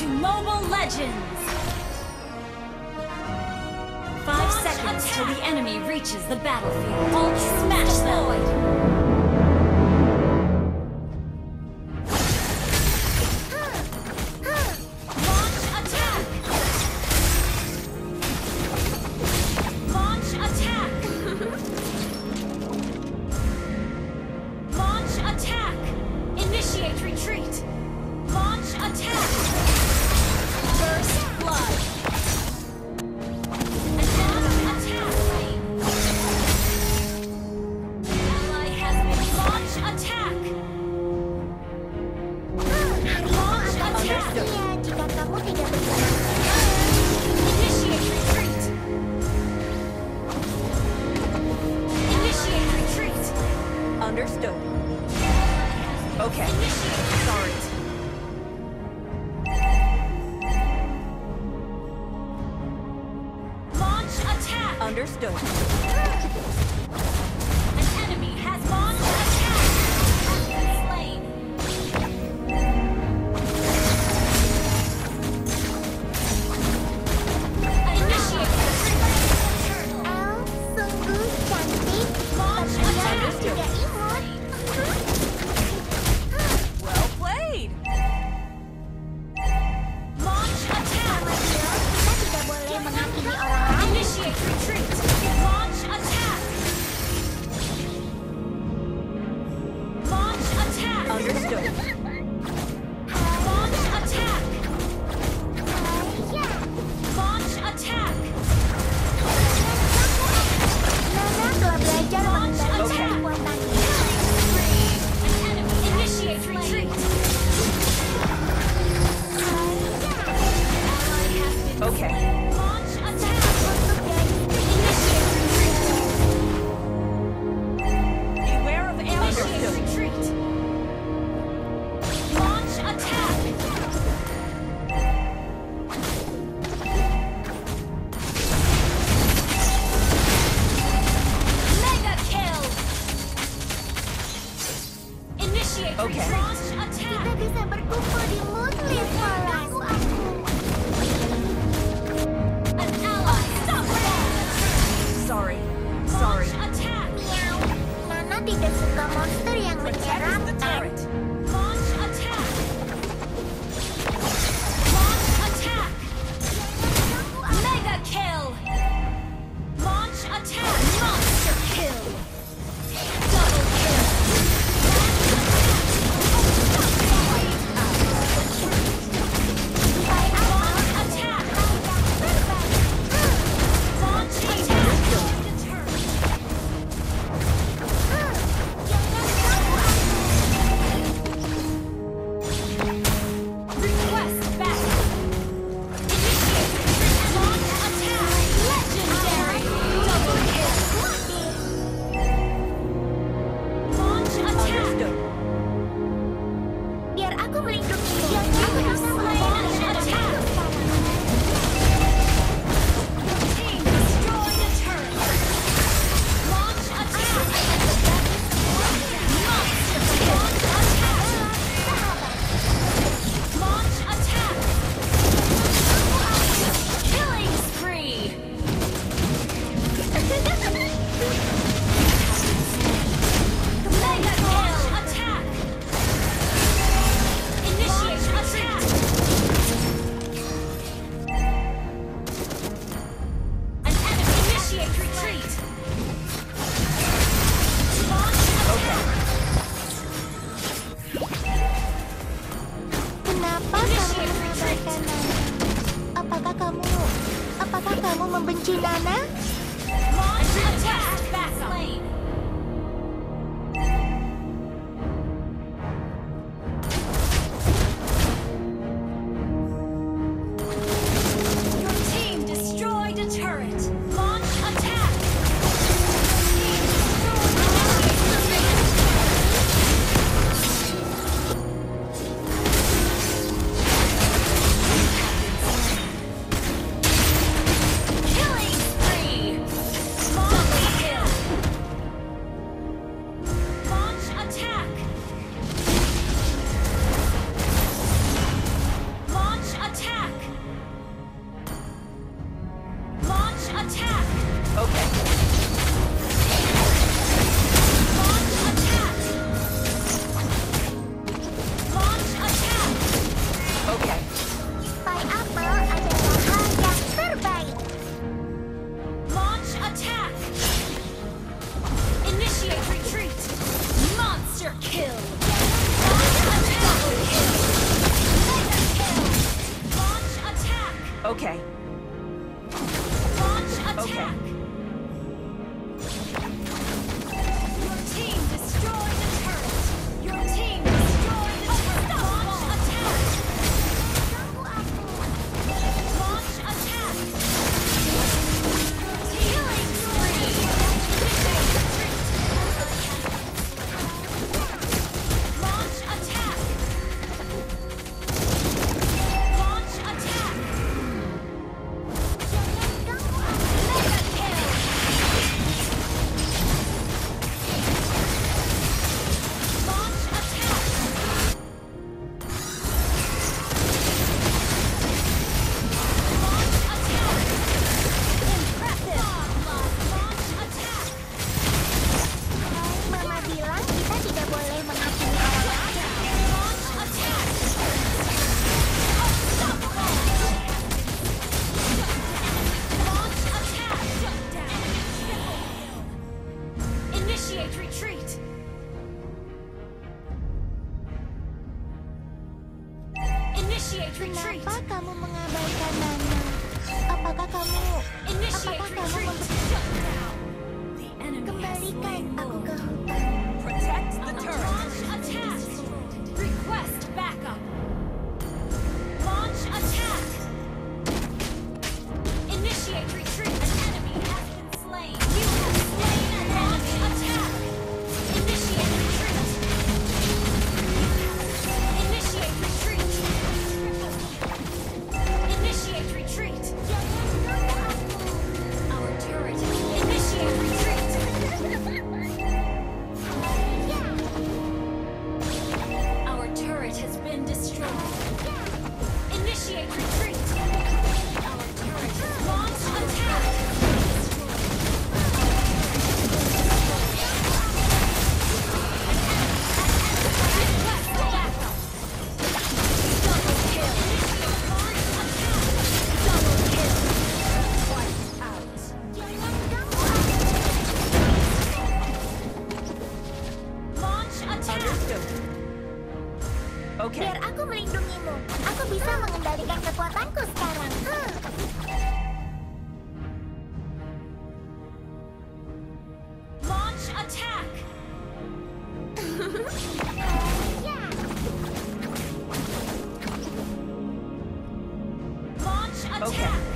to Mobile Legends! Five Launch seconds attack. till the enemy reaches the battlefield. Hulk smash them! Understood. An enemy has launched. Okay. Kita bisa berkumpul di Moonlit Forest. Sorry, sorry. Nana tidak suka monster yang menyerang. Okay. Launch attack! Kenapa kamu mengabaikan Nana? Apakah kamu... Apakah kamu mempercayai... Kembalikan aku ke hutan. Protect the turret. Launch attack. Request backup. Aku bisa mengendalikan kekuatanku sekarang. Huh. Launch attack. yeah. Launch attack. Okay.